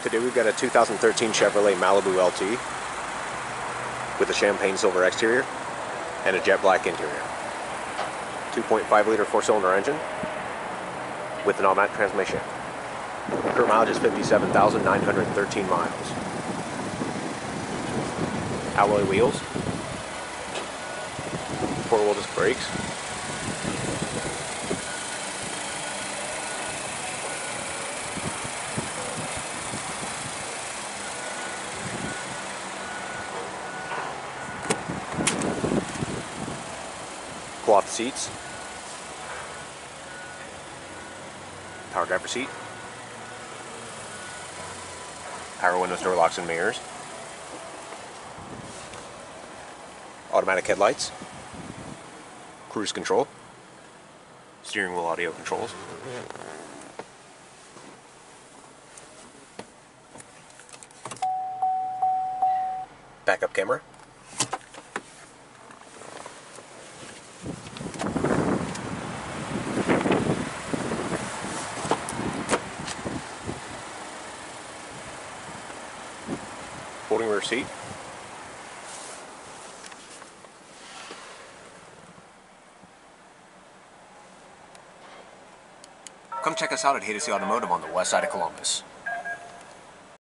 Today we've got a 2013 Chevrolet Malibu LT with a champagne silver exterior and a jet black interior. 2.5 liter four cylinder engine with an automatic transmission. Current mileage is 57,913 miles. Alloy wheels, four wheel disc brakes, cloth seats, power driver seat, power windows, door locks and mirrors, automatic headlights, cruise control, steering wheel audio controls, backup camera, folding rear seat, Come check us out at Haydocy Automotive on the west side of Columbus.